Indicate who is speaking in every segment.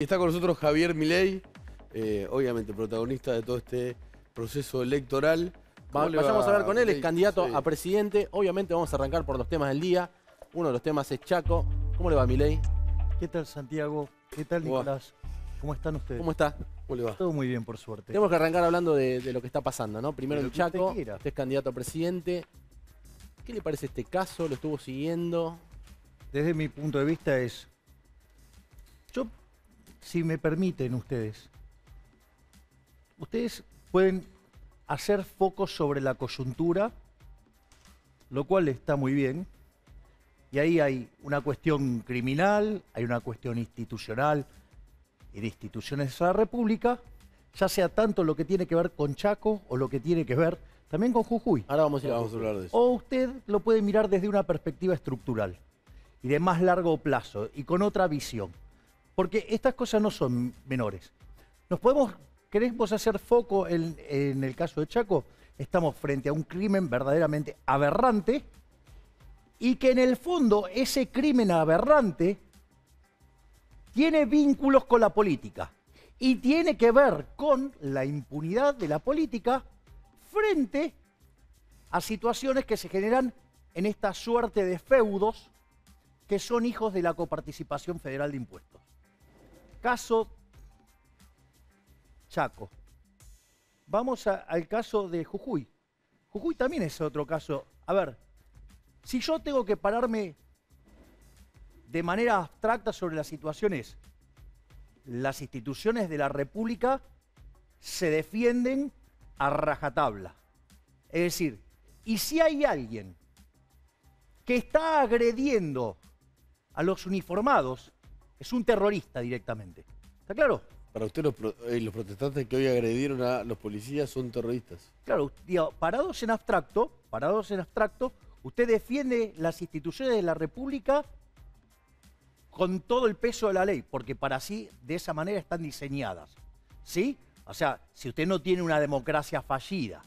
Speaker 1: Está con nosotros Javier Milei, eh, obviamente protagonista de todo este proceso electoral.
Speaker 2: Va-
Speaker 1: ¿Cómo le
Speaker 2: vayamos
Speaker 1: va,
Speaker 2: a hablar con él, es candidato
Speaker 1: Sí.
Speaker 2: a presidente. Obviamente vamos a arrancar por los temas del día. Uno de los temas es Chaco. ¿Cómo le va, Milei?
Speaker 3: ¿Qué tal Santiago? ¿Qué tal. Nicolás? ¿Cómo están ustedes?
Speaker 2: ¿Cómo está?
Speaker 1: ¿Cómo le va?
Speaker 3: Todo muy bien, por suerte.
Speaker 2: Tenemos que arrancar hablando de, de lo que está pasando, ¿no? Primero
Speaker 3: usted
Speaker 2: Chaco, usted es candidato a presidente. ¿Qué le parece este caso? ¿Lo estuvo siguiendo?
Speaker 3: Desde mi punto de vista es... Si me permiten ustedes, ustedes pueden hacer foco sobre la coyuntura, lo cual está muy bien. Y ahí hay una cuestión criminal, hay una cuestión institucional y de instituciones de la República, ya sea tanto lo que tiene que ver con Chaco o lo que tiene que ver también con Jujuy.
Speaker 2: Ahora vamos a ir
Speaker 1: Vamos a hablar de eso.
Speaker 3: O usted lo puede mirar desde una perspectiva estructural y de más largo plazo y con otra visión. Porque estas cosas no son menores. Nos podemos, queremos hacer foco en, en el caso de Chaco, estamos frente a un crimen verdaderamente aberrante y que en el fondo ese crimen aberrante tiene vínculos con la política y tiene que ver con la impunidad de la política frente a situaciones que se generan en esta suerte de feudos que son hijos de la coparticipación federal de impuestos. Caso Chaco. Vamos al caso de Jujuy. Jujuy también es otro caso. A ver, si yo tengo que pararme de manera abstracta sobre las situaciones, las instituciones de la República se defienden a rajatabla. Es decir, y si hay alguien que está agrediendo a los uniformados, es un terrorista directamente. ¿Está claro?
Speaker 1: Para usted los, pro- eh, los protestantes que hoy agredieron a los policías son terroristas.
Speaker 3: Claro, digo, parados en abstracto, parados en abstracto, usted defiende las instituciones de la República con todo el peso de la ley, porque para sí, de esa manera están diseñadas. ¿Sí? O sea, si usted no tiene una democracia fallida,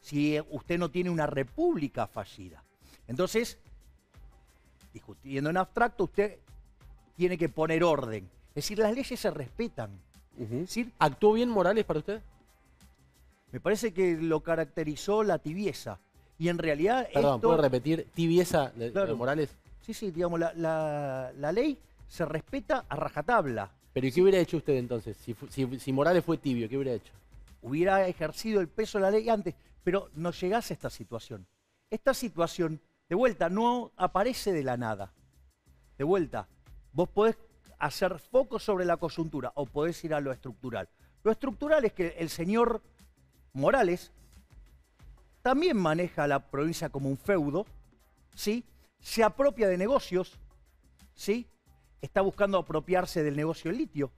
Speaker 3: si eh, usted no tiene una república fallida, entonces, discutiendo en abstracto, usted tiene que poner orden. Es decir, las leyes se respetan. Decir,
Speaker 2: ¿Actuó bien Morales para usted?
Speaker 3: me parece que lo caracterizó la tibieza. Y en realidad
Speaker 2: Perdón,
Speaker 3: esto...
Speaker 2: ¿puede repetir tibieza de. Morales?
Speaker 3: Sí, sí, digamos, la, la- la ley se respeta a rajatabla.
Speaker 2: ¿Pero y qué hubiera hecho usted entonces? Si- si Morales fue tibio, ¿qué hubiera hecho?
Speaker 3: Hubiera ejercido el peso de la ley antes, pero no llegase a esta situación. Esta situación, de vuelta, no aparece de la nada. De vuelta, vos podés hacer foco sobre la coyuntura o podés ir a lo estructural. Lo estructural es que el señor Morales también maneja la provincia como un feudo, ¿sí? Se apropia de negocios, ¿sí? Está buscando apropiarse del negocio del litio.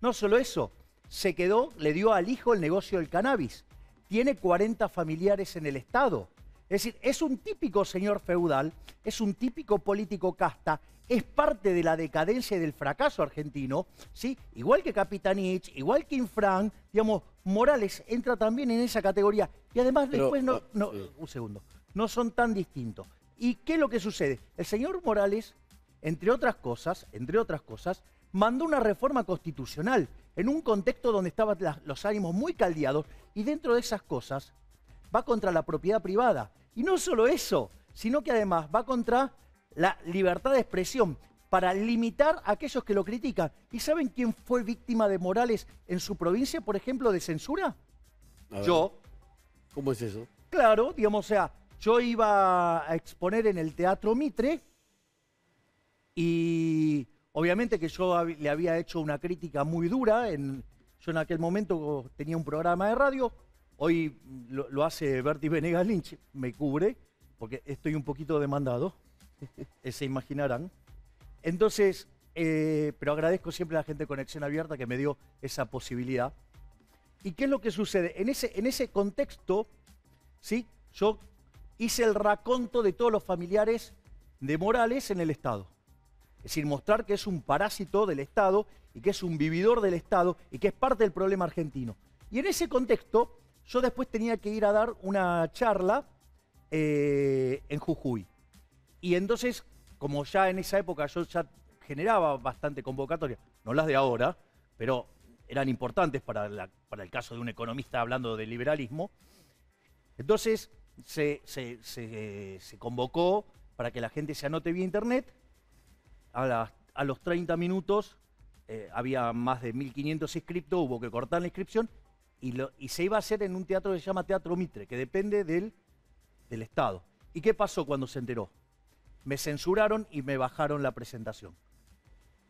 Speaker 3: No solo eso, se quedó, le dio al hijo el negocio del cannabis. Tiene 40 familiares en el Estado. Es decir, es un típico señor feudal, es un típico político casta, es parte de la decadencia y del fracaso argentino, ¿sí? Igual que Capitanich, igual que Infran, digamos, Morales entra también en esa categoría. Y además
Speaker 1: Pero,
Speaker 3: después no,
Speaker 1: ah,
Speaker 3: no,
Speaker 1: sí.
Speaker 3: un segundo, no son tan distintos. ¿Y qué es lo que sucede? El señor Morales, entre otras cosas, entre otras cosas, mandó una reforma constitucional en un contexto donde estaban los ánimos muy caldeados y dentro de esas cosas va contra la propiedad privada. Y no solo eso, sino que además va contra la libertad de expresión para limitar a aquellos que lo critican. ¿Y saben quién fue víctima de Morales en su provincia, por ejemplo, de censura? Yo.
Speaker 1: ¿Cómo es eso?
Speaker 3: Claro, digamos, o sea, yo iba a exponer en el Teatro Mitre y obviamente que yo le había hecho una crítica muy dura. En, yo en aquel momento tenía un programa de radio, hoy lo, lo hace Bertie Venegas Lynch, me cubre, porque estoy un poquito demandado, eh, se imaginarán. Entonces, eh, pero agradezco siempre a la gente de Conexión Abierta que me dio esa posibilidad. ¿Y qué es lo que sucede? En ese, en ese contexto, ¿sí? Yo hice el raconto de todos los familiares de Morales en el Estado. Es decir, mostrar que es un parásito del Estado y que es un vividor del Estado y que es parte del problema argentino. Y en ese contexto, yo después tenía que ir a dar una charla eh, en Jujuy. Y entonces, como ya en esa época yo ya generaba bastante convocatoria, no las de ahora, pero eran importantes para, el caso de un economista hablando de liberalismo. Entonces se, convocó para que la gente se anote vía internet. A, los 30 minutos eh, había más de 1.500 inscriptos, hubo que cortar la inscripción y, se iba a hacer en un teatro que se llama Teatro Mitre, que depende del Estado. ¿Y qué pasó cuando se enteró? Me censuraron y me bajaron la presentación.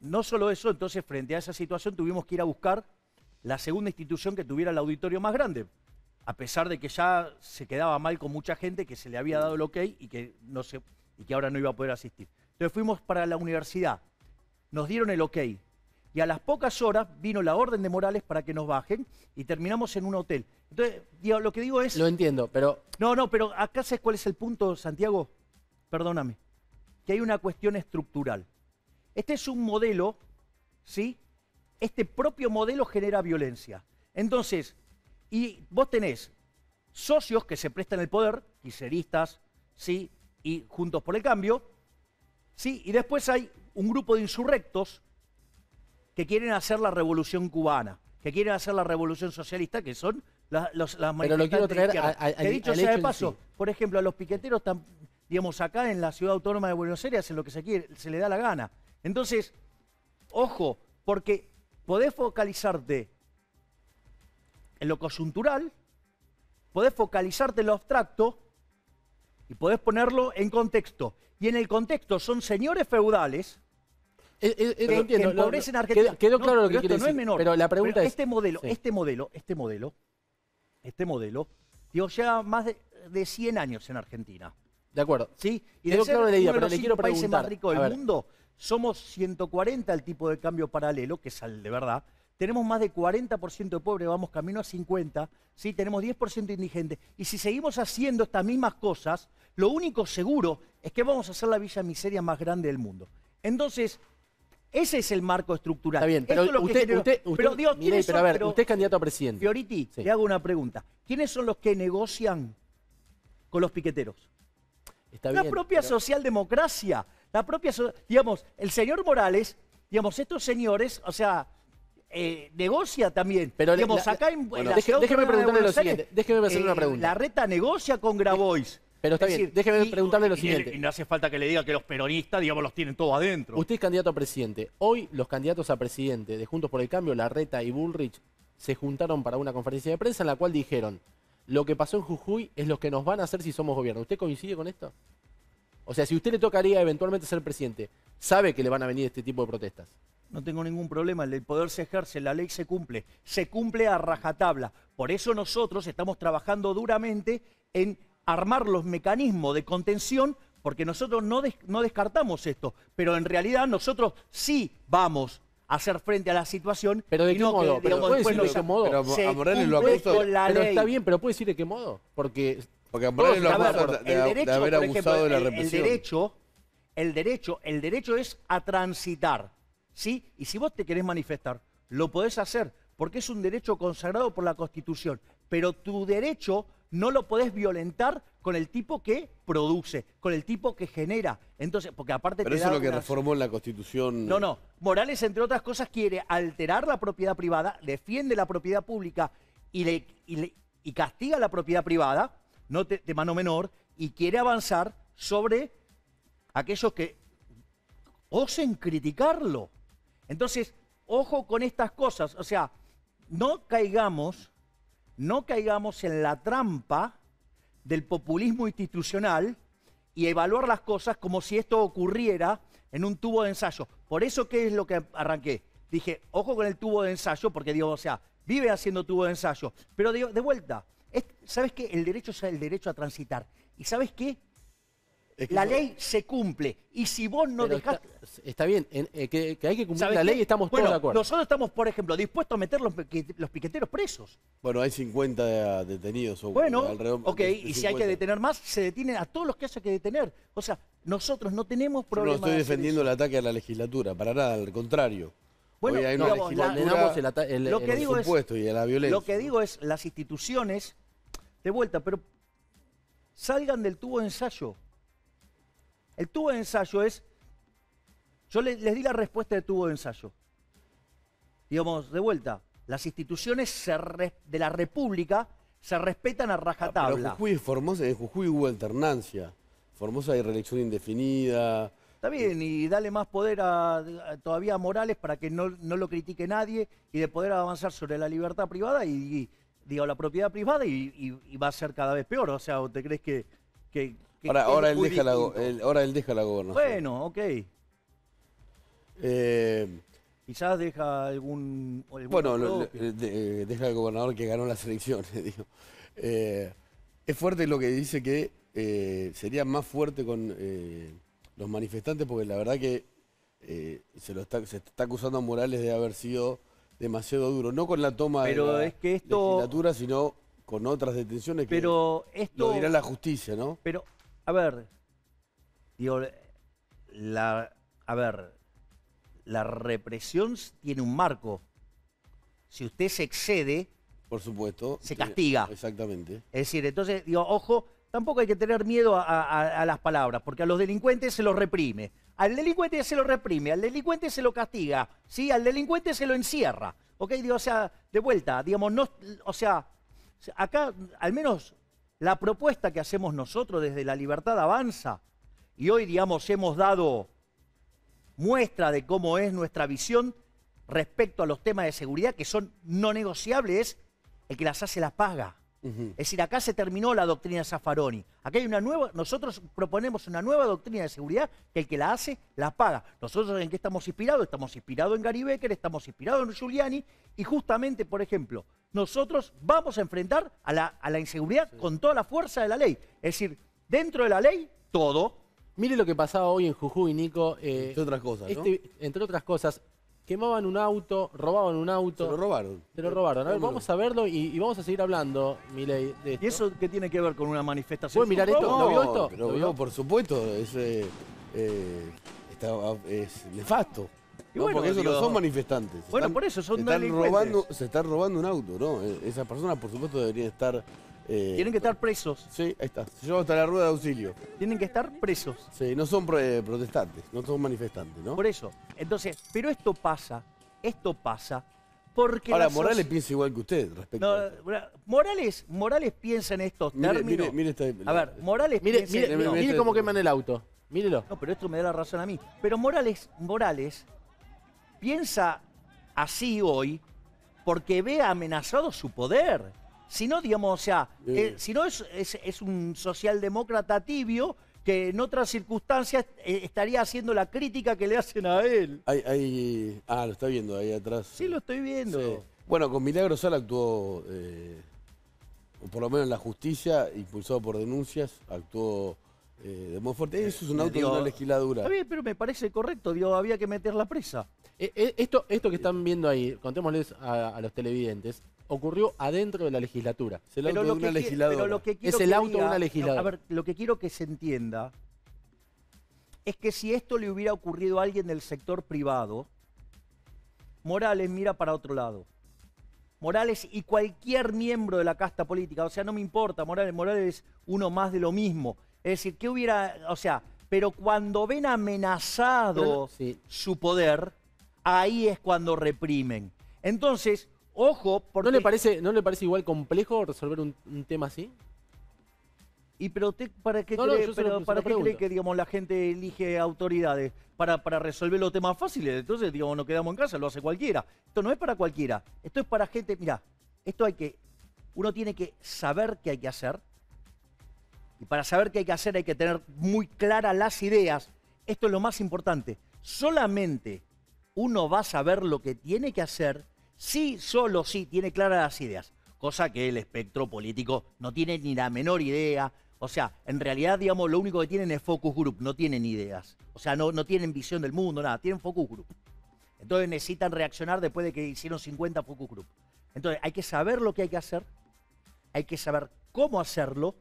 Speaker 3: No solo eso, entonces frente a esa situación tuvimos que ir a buscar la segunda institución que tuviera el auditorio más grande, a pesar de que ya se quedaba mal con mucha gente que se le había dado el ok y que, no se, y que ahora no iba a poder asistir. Entonces fuimos para la universidad, nos dieron el ok y a las pocas horas vino la orden de Morales para que nos bajen y terminamos en un hotel. Entonces, digo, lo que digo es...
Speaker 2: Lo entiendo, pero
Speaker 3: No, no, pero acá sabes cuál es el punto, Santiago. Perdóname. Que hay una cuestión estructural. Este es un modelo, ¿sí? Este propio modelo genera violencia. Entonces, y vos tenés socios que se prestan el poder, quiseristas, ¿sí? Y Juntos por el Cambio, ¿sí? Y después hay un grupo de insurrectos que quieren hacer la revolución cubana, que quieren hacer la revolución socialista, que son la- los, las
Speaker 2: Pero lo quiero traer
Speaker 3: izquierda.
Speaker 2: a- a-
Speaker 3: Que dicho
Speaker 2: al
Speaker 3: sea de paso,
Speaker 2: sí.
Speaker 3: por ejemplo, a los piqueteros, digamos, acá en la ciudad autónoma de Buenos Aires hacen lo que se, quiere, se le da la gana. Entonces, ojo, porque podés focalizarte en lo coyuntural, podés focalizarte en lo abstracto y podés ponerlo en contexto. Y en el contexto son señores feudales
Speaker 2: eh, eh, eh,
Speaker 3: que,
Speaker 2: lo entiendo.
Speaker 3: que empobrecen a Argentina.
Speaker 2: Quedó, quedó
Speaker 3: No,
Speaker 2: claro lo que
Speaker 3: esto
Speaker 2: quiere
Speaker 3: no
Speaker 2: decir.
Speaker 3: es menor.
Speaker 2: Pero la pregunta
Speaker 3: Pero
Speaker 2: es...
Speaker 3: este modelo,
Speaker 2: Sí.
Speaker 3: este modelo, este modelo, este modelo, digo, lleva más de, de 100 años en Argentina.
Speaker 2: De acuerdo.
Speaker 3: ¿sí? Y
Speaker 2: Quedó
Speaker 3: de ser
Speaker 2: claro la idea,
Speaker 3: uno de
Speaker 2: pero
Speaker 3: los
Speaker 2: le quiero
Speaker 3: cinco países
Speaker 2: preguntar,
Speaker 3: más ricos
Speaker 2: a
Speaker 3: del
Speaker 2: ver.
Speaker 3: mundo, somos 140 el tipo de cambio paralelo, que es el de verdad. Tenemos más de 40% de pobres, vamos camino a 50, ¿sí? tenemos 10% indigentes. Y si seguimos haciendo estas mismas cosas, lo único seguro es que vamos a hacer la villa miseria más grande del mundo. Entonces, ese es el marco estructural.
Speaker 2: Está bien, pero
Speaker 3: Esto es lo que
Speaker 2: usted,
Speaker 3: generó-
Speaker 2: usted, usted,
Speaker 3: pero, digo,
Speaker 2: Milei,
Speaker 3: ¿quiénes
Speaker 2: pero a
Speaker 3: son?
Speaker 2: ver,
Speaker 3: Pero,
Speaker 2: usted es candidato a presidente.
Speaker 3: Fioriti,
Speaker 2: Sí.
Speaker 3: le hago una pregunta. ¿Quiénes son los que negocian con los piqueteros?
Speaker 2: Está
Speaker 3: la
Speaker 2: bien,
Speaker 3: propia
Speaker 2: pero-
Speaker 3: socialdemocracia, la propia, so- digamos, el señor Morales, digamos, estos señores, o sea, eh, negocia también.
Speaker 2: Pero
Speaker 3: digamos,
Speaker 2: la-
Speaker 3: acá en, en
Speaker 2: bueno,
Speaker 3: la ciudad
Speaker 2: déjeme preguntarle lo siguiente, déjeme una pregunta.
Speaker 3: La reta negocia con Grabois.
Speaker 2: Pero está
Speaker 3: Es
Speaker 2: bien, déjeme
Speaker 3: y-
Speaker 2: preguntarle lo
Speaker 3: y-
Speaker 2: siguiente.
Speaker 3: Y no hace falta que le diga que los peronistas, digamos, los tienen todo adentro.
Speaker 2: Usted es candidato a presidente. Hoy los candidatos a presidente de Juntos por el Cambio, Larreta y Bullrich, se juntaron para una conferencia de prensa en la cual dijeron, lo que pasó en Jujuy es lo que nos van a hacer si somos gobierno. ¿Usted coincide con esto? O sea, si usted le tocaría eventualmente ser presidente, ¿sabe que le van a venir este tipo de protestas?
Speaker 3: No tengo ningún problema, el poder se ejerce, la ley se cumple, se cumple a rajatabla. Por eso nosotros estamos trabajando duramente en armar los mecanismos de contención, porque nosotros no, no descartamos esto, pero en realidad nosotros sí vamos hacer frente a la situación.
Speaker 2: ¿Pero de qué
Speaker 3: no que,
Speaker 2: modo? ¿Pero
Speaker 3: digamos,
Speaker 2: puede
Speaker 3: después
Speaker 2: decir de qué modo?
Speaker 1: Pero a- Morales lo acusa-
Speaker 2: pero
Speaker 3: ley.
Speaker 2: está bien, pero puede decir de qué modo. Porque
Speaker 1: Porque a Morales lo
Speaker 3: a ver,
Speaker 1: acusan
Speaker 3: el
Speaker 1: de, de- haber abusado
Speaker 3: ejemplo,
Speaker 1: de la
Speaker 3: el- el
Speaker 1: represión.
Speaker 3: derecho, el derecho, el derecho es a transitar, ¿sí? Y si vos te querés manifestar, lo podés hacer, porque es un derecho consagrado por la Constitución. Pero tu derecho no lo podés violentar con el tipo que produce, con el tipo que genera. Entonces, porque aparte
Speaker 1: Pero
Speaker 3: te
Speaker 1: eso es lo que reformó en la Constitución.
Speaker 3: no, no. Morales, entre otras cosas, quiere alterar la propiedad privada, defiende la propiedad pública y, le, y, le- y castiga la propiedad privada, no te- de mano menor, y quiere avanzar sobre aquellos que osen criticarlo. Entonces, ojo con estas cosas. O sea, no caigamos, no caigamos en la trampa del populismo institucional y evaluar las cosas como si esto ocurriera en un tubo de ensayo. Por eso, ¿qué es lo que arranqué? Dije, ojo con el tubo de ensayo, porque digo, o sea, vive haciendo tubo de ensayo. Pero digo, de vuelta, es- ¿sabes qué? El derecho es el derecho a transitar. ¿Y sabes qué?
Speaker 1: Es que
Speaker 3: La ley se cumple. Y si vos no
Speaker 2: pero
Speaker 3: dejás...
Speaker 2: está, está bien, en- eh, que, que hay que cumplir
Speaker 3: ¿sabes
Speaker 2: la
Speaker 3: qué?
Speaker 2: ley, estamos
Speaker 3: Bueno,
Speaker 2: todos de acuerdo.
Speaker 3: Nosotros estamos, por ejemplo, dispuestos a meter los, pique- los piqueteros presos.
Speaker 1: Bueno, hay 50 detenidos. o
Speaker 3: Bueno,
Speaker 1: alrededor
Speaker 3: ok,
Speaker 1: de- de
Speaker 3: y si hay que
Speaker 1: 50.
Speaker 3: detener más, se detienen a todos los que haya que detener. O sea, nosotros no tenemos
Speaker 1: Yo no estoy
Speaker 3: de
Speaker 1: defendiendo el ataque a la legislatura, para nada, al contrario.
Speaker 3: Bueno,
Speaker 1: Hoy hay una
Speaker 3: digamos, la-
Speaker 1: legislatura
Speaker 2: Condenamos el el-
Speaker 3: Lo que digo es-
Speaker 1: y a la violencia.
Speaker 3: Lo que digo es, las instituciones, de vuelta, pero salgan del tubo de ensayo. El tubo de ensayo es, yo le- les di la respuesta de tubo de ensayo. digamos, de vuelta, las instituciones se re- de la República se respetan a
Speaker 1: Ah, Pero
Speaker 3: rajatabla.
Speaker 1: Jujuy es Formosa, en Jujuy hubo alternancia. Formosa hay reelección indefinida.
Speaker 3: Está bien, y dale más poder a, a- todavía a Morales para que no, no lo critique nadie y de poder avanzar sobre la libertad privada y, y, digo, la propiedad privada y, y- y va a ser cada vez peor. O sea, ¿o ¿te crees que-
Speaker 1: Ahora, ahora, él deja la, él- ahora él deja la gobernación.
Speaker 3: Bueno, ok.
Speaker 1: Eh,
Speaker 3: Quizás deja algún... algún
Speaker 1: bueno, lo- de- eh, deja al gobernador que ganó las elecciones. digo. Eh, es fuerte lo que dice que eh, sería más fuerte con los manifestantes porque la verdad que se, lo está, se está acusando a Morales de haber sido demasiado duro. No con la toma
Speaker 3: Pero
Speaker 1: de la
Speaker 3: es que esto-
Speaker 1: legislatura, sino con otras detenciones que
Speaker 3: Pero esto...
Speaker 1: lo dirá la justicia, ¿no?
Speaker 3: Pero, a ver, digo, la, a ver, la represión tiene un marco. Si usted se excede,
Speaker 1: Por supuesto.
Speaker 3: Se castiga.
Speaker 1: Exactamente.
Speaker 3: es decir, entonces, digo, ojo, tampoco hay que tener miedo a, a- a las palabras, porque a los delincuentes se los reprime. Al delincuente se lo reprime, al delincuente se lo castiga, ¿sí? Al delincuente se lo encierra. ¿Ok? Digo, o sea, de vuelta, digamos, no, o sea, acá, al menos la propuesta que hacemos nosotros desde la libertad avanza, y hoy, digamos, hemos dado muestra de cómo es nuestra visión respecto a los temas de seguridad que son no negociables, el que las hace las paga. Es decir, acá se terminó la doctrina Zaffaroni. Acá hay una nueva, nosotros proponemos una nueva doctrina de seguridad que el que la hace, la paga. Nosotros en qué estamos inspirados? Estamos inspirados en Gary Becker, estamos inspirados en Giuliani y justamente, por ejemplo, nosotros vamos a enfrentar a la, a la inseguridad con toda la fuerza de la ley. Es decir, dentro de la ley, todo.
Speaker 2: Mire lo que pasaba hoy en Jujuy, Nico. eh,
Speaker 1: Entre otras cosas, ¿no?
Speaker 2: este- entre otras cosas, quemaban un auto, robaban un auto.
Speaker 1: Se lo robaron.
Speaker 2: Se lo robaron. A ver, vamos a verlo y, y vamos a seguir hablando, Milei, de esto.
Speaker 3: ¿Y eso qué tiene que ver con una manifestación?
Speaker 2: ¿Puede mirar esto?
Speaker 3: No,
Speaker 2: ¿Lo vio esto?
Speaker 1: pero
Speaker 2: ¿Lo vio?
Speaker 1: no, por supuesto, es, eh, eh, está- es nefasto.
Speaker 3: Y
Speaker 1: ¿no?
Speaker 3: bueno,
Speaker 1: Porque esos
Speaker 3: digo-
Speaker 1: no son manifestantes.
Speaker 3: Bueno, por eso, son
Speaker 1: se están
Speaker 3: delincuentes.
Speaker 1: robando, Se están robando un auto, ¿no? Eh, Esas personas, por supuesto, deberían estar... eh,
Speaker 3: Tienen que estar presos.
Speaker 1: Sí, ahí está. Se lleva hasta la rueda de auxilio.
Speaker 3: Tienen que estar presos.
Speaker 1: Sí, no son pro- eh, protestantes, no son manifestantes, ¿no?
Speaker 3: Por eso. Entonces, pero esto pasa, esto pasa porque
Speaker 1: Ahora,
Speaker 3: la
Speaker 1: Morales piensa igual que usted respecto
Speaker 3: No,
Speaker 1: a esto.
Speaker 3: Morales, Morales piensa en estos
Speaker 1: Mire,
Speaker 3: términos.
Speaker 1: mire, mire esta-
Speaker 3: A ver, Morales
Speaker 2: Mire,
Speaker 3: piensa
Speaker 2: mire,
Speaker 3: en-
Speaker 2: mire,
Speaker 1: no,
Speaker 2: mire
Speaker 1: este-
Speaker 2: cómo queman el auto. Mírelo.
Speaker 3: No, pero esto me da la razón a mí. Pero Morales, Morales piensa así hoy porque ve amenazado su poder. Si no, digamos, o sea, eh, si no es, es- es un socialdemócrata tibio que en otras circunstancias eh, estaría haciendo la crítica que le hacen a él.
Speaker 1: Hay, hay- ah, lo está viendo ahí atrás.
Speaker 3: Sí, lo estoy viendo.
Speaker 1: Sí. Bueno, con Milagro Sala actuó, eh, o por lo menos la justicia, impulsado por denuncias, actuó eh, de modo fuerte. Eso es un auto
Speaker 3: digo,
Speaker 1: de una legisladura.
Speaker 3: Está bien, pero me parece correcto, digo, había que meterla presa.
Speaker 2: Eh, eh, esto, esto que están viendo ahí, contémosles a, a los televidentes, ocurrió adentro de la legislatura.
Speaker 1: Es el auto de una legisladora.
Speaker 2: Es el auto de una legisladora.
Speaker 3: A ver, lo que quiero que se entienda es que si esto le hubiera ocurrido a alguien del sector privado, Morales mira para otro lado. Morales y cualquier miembro de la casta política, o sea, no me importa, Morales, Morales es uno más de lo mismo. Es decir, que hubiera, o sea, pero cuando ven amenazado
Speaker 2: sí.
Speaker 3: su poder, ahí es cuando reprimen. Entonces, ojo, porque...
Speaker 2: ¿No le parece, ¿no le parece igual complejo resolver un, un tema así?
Speaker 3: ¿Y pero usted para qué
Speaker 2: No,
Speaker 3: cree, pero para qué que digamos la gente elige autoridades? Para, para resolver los temas fáciles. Entonces, digamos, nos quedamos en casa, lo hace cualquiera. Esto no es para cualquiera. Esto es para gente, mira, esto hay que, uno tiene que saber qué hay que hacer. Y para saber qué hay que hacer hay que tener muy claras las ideas. Esto es lo más importante. Solamente uno va a saber lo que tiene que hacer si solo si tiene claras las ideas. Cosa que el espectro político no tiene ni la menor idea. O sea, en realidad, digamos, lo único que tienen es focus group, no tienen ideas. O sea, no, no tienen visión del mundo, nada, tienen focus group. Entonces necesitan reaccionar después de que hicieron 50 focus group. Entonces hay que saber lo que hay que hacer, hay que saber cómo hacerlo,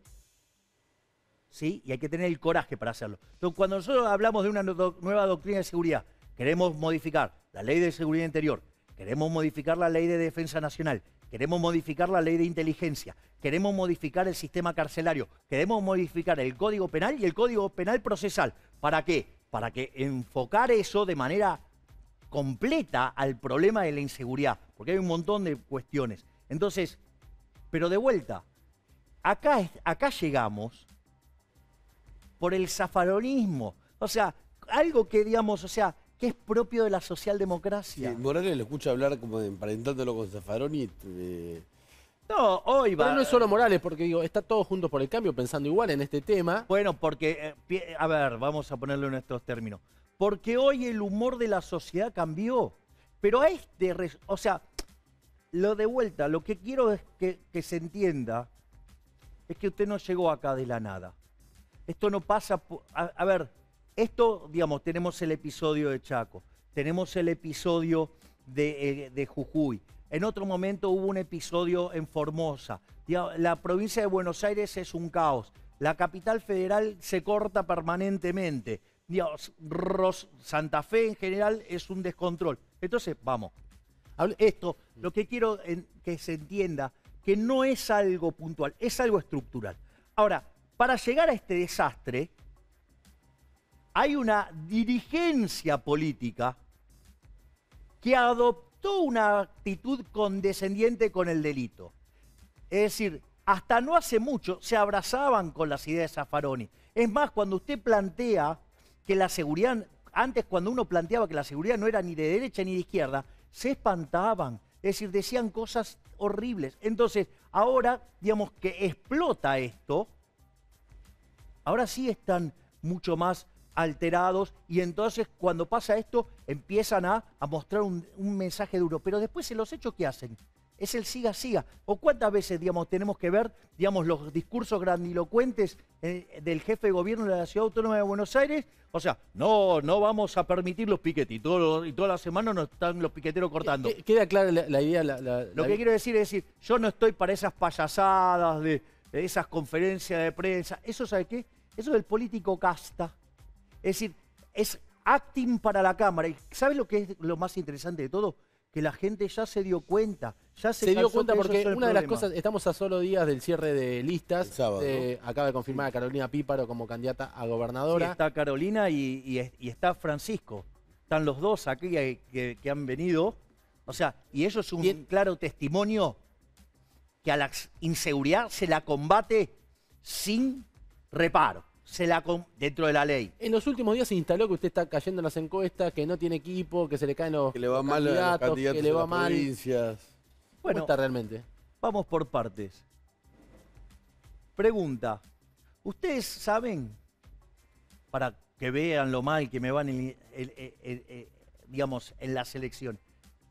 Speaker 3: ¿sí? Y hay que tener el coraje para hacerlo. Entonces, cuando nosotros hablamos de una nueva doctrina de seguridad, queremos modificar la ley de seguridad interior, queremos modificar la ley de defensa nacional, queremos modificar la ley de inteligencia, queremos modificar el sistema carcelario, queremos modificar el código penal y el código penal procesal. ¿Para qué? Para que enfocar eso de manera completa al problema de la inseguridad, porque hay un montón de cuestiones. Entonces, pero de vuelta, acá, acá llegamos por el zafaronismo. O sea, algo que, digamos, o sea, que es propio de la socialdemocracia.
Speaker 1: Sí, Morales lo escucha hablar como emparentándolo con Zaffaroni. eh,
Speaker 3: No, hoy va.
Speaker 2: Pero no es solo Morales, porque digo, está todos juntos por el cambio pensando igual en este tema.
Speaker 3: Bueno, porque, eh, a ver, vamos a ponerlo en estos términos. Porque hoy el humor de la sociedad cambió. Pero a este, o sea, lo de vuelta, lo que quiero es que, que se entienda es que usted no llegó acá de la nada. Esto no pasa, a ver, esto, digamos, tenemos el episodio de Chaco, tenemos el episodio de, eh, de Jujuy, en otro momento hubo un episodio en Formosa, la provincia de Buenos Aires es un caos, la capital federal se corta permanentemente, Santa Fe en general es un descontrol. Entonces, vamos, Esto, lo que quiero que se entienda, que no es algo puntual, es algo estructural. Ahora, para llegar a este desastre, hay una dirigencia política que adoptó una actitud condescendiente con el delito. Es decir, hasta no hace mucho se abrazaban con las ideas de Zaffaroni. Es más, cuando usted plantea que la seguridad, antes cuando uno planteaba que la seguridad no era ni de derecha ni de izquierda, se espantaban. Es decir, decían cosas horribles. Entonces, ahora, digamos que explota esto, ahora sí están mucho más alterados y entonces cuando pasa esto empiezan a, a mostrar un, un mensaje duro. Pero después en los hechos, ¿qué hacen? Es el siga, siga. ¿O cuántas veces, digamos, tenemos que ver, digamos, los discursos grandilocuentes eh, del jefe de gobierno de la Ciudad Autónoma de Buenos Aires? O sea, no, no vamos a permitir los piquetes y, todo, y toda la semana nos están los piqueteros cortando.
Speaker 2: Que- Queda clara la, la idea. la- la-
Speaker 3: Lo que quiero decir es decir, yo no estoy para esas payasadas de, de esas conferencias de prensa. ¿Eso sabe qué? Eso del político casta. Es decir, es acting para la cámara. ¿Y sabes lo que es lo más interesante de todo? Que la gente ya se dio cuenta. Ya se,
Speaker 2: Se dio cuenta porque una de las cosas, estamos a solo días del cierre de listas.
Speaker 1: El sábado,
Speaker 2: Eh, Acaba de confirmar a Carolina Píparo como candidata a
Speaker 3: Sí,
Speaker 2: gobernadora.
Speaker 3: está Carolina y, y es- y está Francisco. Están los dos aquí que, que- que han venido. O sea, y eso es un
Speaker 2: Bien.
Speaker 3: claro testimonio que a la inseguridad se la combate sin reparo. Se la com- dentro de la ley.
Speaker 2: En los últimos días se instaló que usted está cayendo en las encuestas, que no tiene equipo, que se le caen los,
Speaker 1: que le va
Speaker 2: los
Speaker 1: mal a los
Speaker 2: candidatos,
Speaker 1: candidatos
Speaker 2: que le
Speaker 1: de
Speaker 2: va
Speaker 1: las
Speaker 2: mal.
Speaker 1: provincias.
Speaker 2: ¿Cómo
Speaker 3: Bueno,
Speaker 2: está realmente?
Speaker 3: vamos por partes. Pregunta. ¿Ustedes saben, para que vean lo mal que me van, en, digamos, en la selección?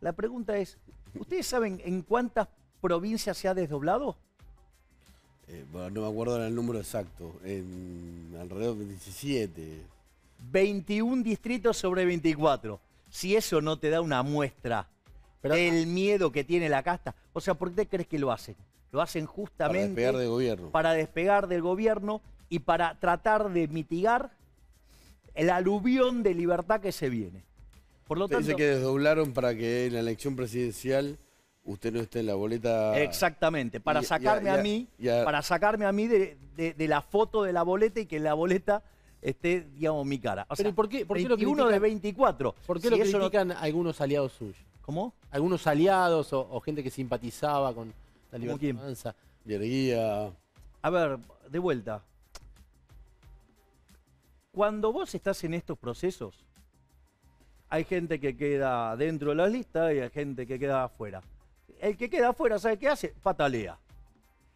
Speaker 3: La pregunta es, ¿ustedes saben en cuántas provincias se ha desdoblado?
Speaker 1: Eh, bueno, no me acuerdo el número exacto. En alrededor de 17.
Speaker 3: 21 distritos sobre 24. Si eso no te da una muestra
Speaker 2: Pero-
Speaker 3: del miedo que tiene la casta. O sea, ¿por qué crees que lo hacen? Lo hacen
Speaker 1: Para
Speaker 3: justamente
Speaker 1: despegar de gobierno.
Speaker 3: para despegar del gobierno y para tratar de mitigar el aluvión de libertad que se viene. Por lo
Speaker 1: Usted
Speaker 3: tanto,
Speaker 1: dice que desdoblaron para que en la elección presidencial usted no esté en la boleta.
Speaker 3: exactamente, para
Speaker 1: Y-
Speaker 3: sacarme
Speaker 1: y
Speaker 3: a,
Speaker 1: a-
Speaker 3: mí, para sacarme a mí de, de- de la foto de la boleta y que en la boleta esté, digamos, mi cara. O
Speaker 2: Pero
Speaker 3: sea,
Speaker 2: ¿y por qué- por qué lo
Speaker 3: 21 de
Speaker 2: critican?
Speaker 3: 24.
Speaker 2: ¿Por qué
Speaker 3: Si
Speaker 2: lo
Speaker 3: eso no-
Speaker 2: critican algunos aliados suyos?
Speaker 3: ¿Cómo?
Speaker 2: Algunos aliados o, o gente que simpatizaba con la libertad de.
Speaker 3: A ver, de vuelta. Cuando vos estás en estos procesos, hay gente que queda dentro de la lista y hay gente que queda afuera. El que queda afuera, ¿sabe qué hace? Patalea.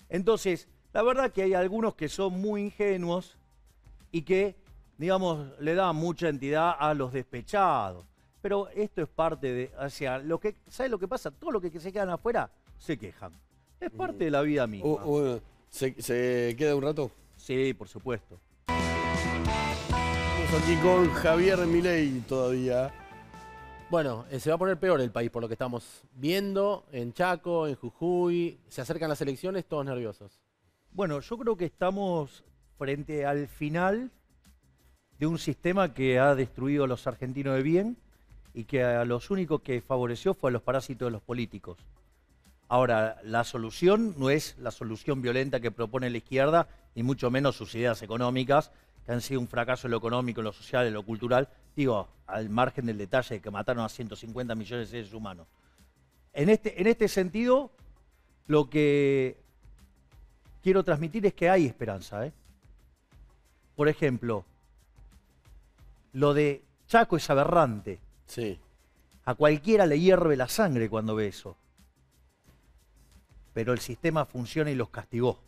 Speaker 3: Entonces, la verdad que hay algunos que son muy ingenuos y que, digamos, le dan mucha entidad a los despechados. Pero esto es parte de, o sea, lo que, ¿sabe lo que pasa? Todo lo que se quedan afuera se quejan. Es parte de la vida misma.
Speaker 1: ¿se, se queda un rato?
Speaker 3: Sí, por supuesto.
Speaker 1: Estamos aquí con Javier Milei todavía.
Speaker 2: Bueno, eh, se va a poner peor el país por lo que estamos viendo en Chaco, en Jujuy. Se acercan las elecciones, todos nerviosos.
Speaker 3: Bueno, yo creo que estamos frente al final de un sistema que ha destruido a los argentinos de bien y que a los únicos que favoreció fue a los parásitos de los políticos. Ahora, la solución no es la solución violenta que propone la izquierda, ni mucho menos sus ideas económicas, que han sido un fracaso en lo económico, en lo social, en lo cultural, digo, al margen del detalle de que mataron a 150 millones de seres humanos. En este, en este sentido, lo que quiero transmitir es que hay esperanza. ¿eh? Por ejemplo, lo de Chaco es aberrante.
Speaker 1: Sí.
Speaker 3: A cualquiera le hierve la sangre cuando ve eso. Pero el sistema funciona y los castigó.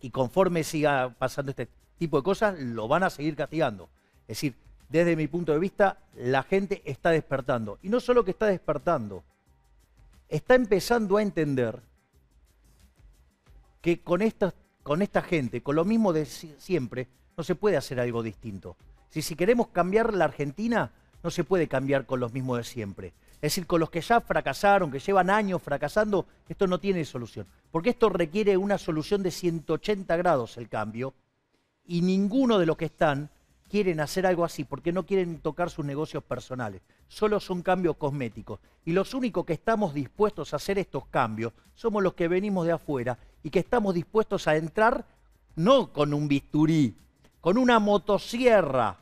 Speaker 3: Y conforme siga pasando este tipo de cosas, lo van a seguir castigando. Es decir, desde mi punto de vista, la gente está despertando. Y no solo que está despertando, está empezando a entender que con esta, con esta gente, con lo mismo de siempre, no se puede hacer algo distinto. Si, si queremos cambiar la Argentina, no se puede cambiar con los mismos de siempre. Es decir, con los que ya fracasaron, que llevan años fracasando, esto no tiene solución. Porque esto requiere una solución de 180 grados el cambio, y ninguno de los que están quieren hacer algo así, porque no quieren tocar sus negocios personales. Solo son cambios cosméticos. Y los únicos que estamos dispuestos a hacer estos cambios somos los que venimos de afuera y que estamos dispuestos a entrar no con un bisturí, con una motosierra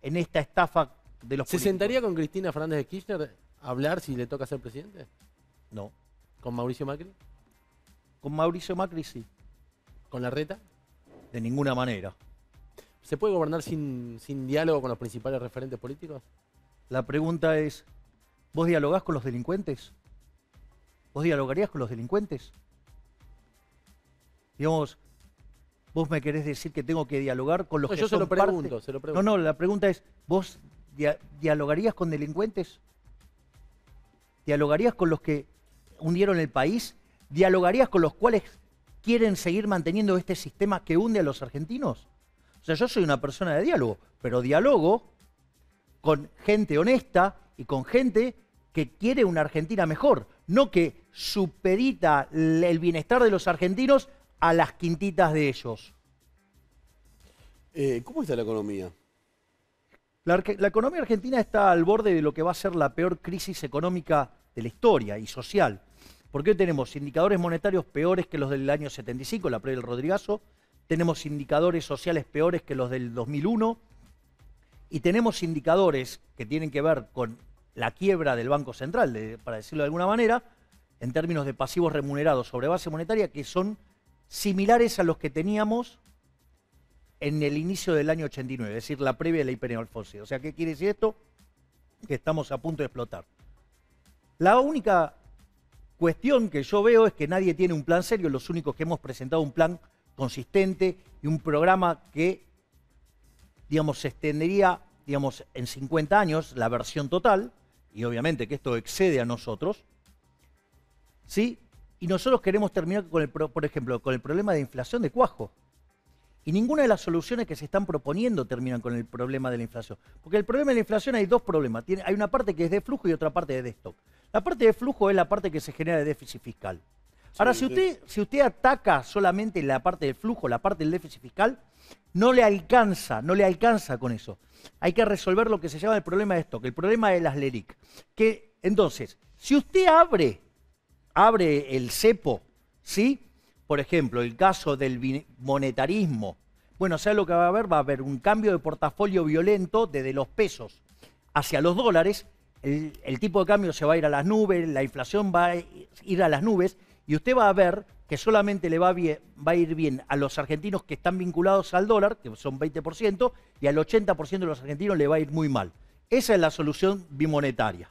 Speaker 3: en esta estafa de los
Speaker 2: ¿Se sentaría con Cristina Fernández de Kirchner a hablar si le toca ser presidente?
Speaker 3: No.
Speaker 2: ¿Con Mauricio Macri?
Speaker 3: Con Mauricio Macri sí.
Speaker 2: ¿Con la reta?
Speaker 3: De ninguna manera.
Speaker 2: ¿Se puede gobernar sin, sin diálogo con los principales referentes políticos?
Speaker 3: La pregunta es, ¿vos dialogás con los delincuentes? ¿Vos dialogarías con los delincuentes? Digamos, vos me querés decir que tengo que dialogar con los que
Speaker 2: yo
Speaker 3: son
Speaker 2: se lo pregunto, se lo pregunto.
Speaker 3: No, no, la pregunta es, ¿vos dialogarías con delincuentes? ¿Dialogarías con los que hundieron el país? ¿Dialogarías con los cuales quieren seguir manteniendo este sistema que hunde a los argentinos? O sea, yo soy una persona de diálogo, pero dialogo con gente honesta y con gente que quiere una Argentina mejor, no que supedita el bienestar de los argentinos a las quintitas de ellos.
Speaker 1: Eh, ¿Cómo está la economía?
Speaker 3: La, la, economía argentina está al borde de lo que va a ser la peor crisis económica de la historia y social. Porque hoy tenemos indicadores monetarios peores que los del año 75, la pre del Rodrigazo, tenemos indicadores sociales peores que los del 2001 y tenemos indicadores que tienen que ver con la quiebra del Banco Central, para decirlo de alguna manera, en términos de pasivos remunerados sobre base monetaria, que son similares a los que teníamos en el inicio del año 89, es decir, la previa de la hiperneoalfosia. O sea, ¿qué quiere decir esto? Que estamos a punto de explotar. La única cuestión que yo veo es que nadie tiene un plan serio, los únicos que hemos presentado un plan consistente y un programa que, digamos, se extendería, digamos, en 50 años, la versión total, y obviamente que esto excede a nosotros, ¿sí? Y nosotros queremos terminar, con el, por ejemplo, con el problema de inflación de cuajo. Y ninguna de las soluciones que se están proponiendo terminan con el problema de la inflación. Porque el problema de la inflación hay dos problemas. Tiene, hay una parte que es de flujo y otra parte de stock. La parte de flujo es la parte que se genera de déficit fiscal. Ahora, si usted, si usted ataca solamente la parte del flujo, la parte del déficit fiscal, no le alcanza, no le alcanza con eso. Hay que resolver lo que se llama el problema de stock, el problema de las LELIC. Que, entonces, si usted abre, abre el cepo, ¿sí? Por ejemplo, el caso del monetarismo. Bueno, ¿sabe lo que va a haber? Va a haber un cambio de portafolio violento desde los pesos hacia los dólares. El, tipo de cambio se va a ir a las nubes, la inflación va a ir a las nubes y usted va a ver que solamente le va a, va a, ir bien a los argentinos que están vinculados al dólar, que son 20%, y al 80% de los argentinos le va a ir muy mal. Esa es la solución bimonetaria.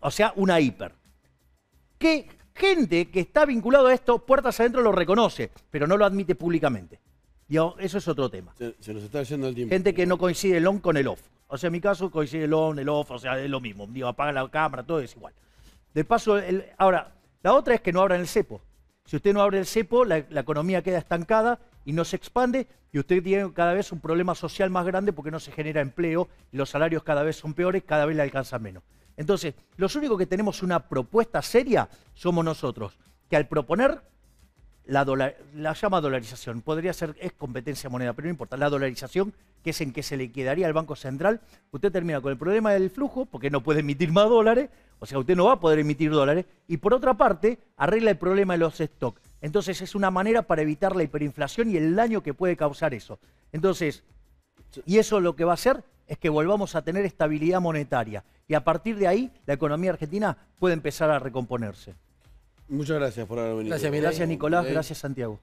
Speaker 3: O sea, una hiper. Que gente que está vinculado a esto, puertas adentro lo reconoce, pero no lo admite públicamente. Y eso es otro tema.
Speaker 1: Se, nos está yendo el tiempo.
Speaker 3: Gente que no coincide el on con el off. O sea, en mi caso coincide el on, el off, o sea, es lo mismo. Digo, apaga la cámara, todo es igual. De paso, el, ahora, la otra es que no abran el cepo. Si usted no abre el cepo, la, economía queda estancada y no se expande y usted tiene cada vez un problema social más grande porque no se genera empleo y los salarios cada vez son peores, cada vez le alcanza menos. Entonces, los únicos que tenemos una propuesta seria somos nosotros, que al proponer la, la llama dolarización, podría ser, es competencia moneda, pero no importa, la dolarización, que es en que se le quedaría al Banco Central, usted termina con el problema del flujo, porque no puede emitir más dólares, o sea, usted no va a poder emitir dólares, y por otra parte, arregla el problema de los stocks. Entonces es una manera para evitar la hiperinflación y el daño que puede causar eso. Entonces, Y eso lo que va a hacer es que volvamos a tener estabilidad monetaria. Y a partir de ahí, la economía argentina puede empezar a recomponerse.
Speaker 1: Muchas gracias por haber venido.
Speaker 2: Gracias.
Speaker 3: Gracias, Nicolás. Gracias, Santiago.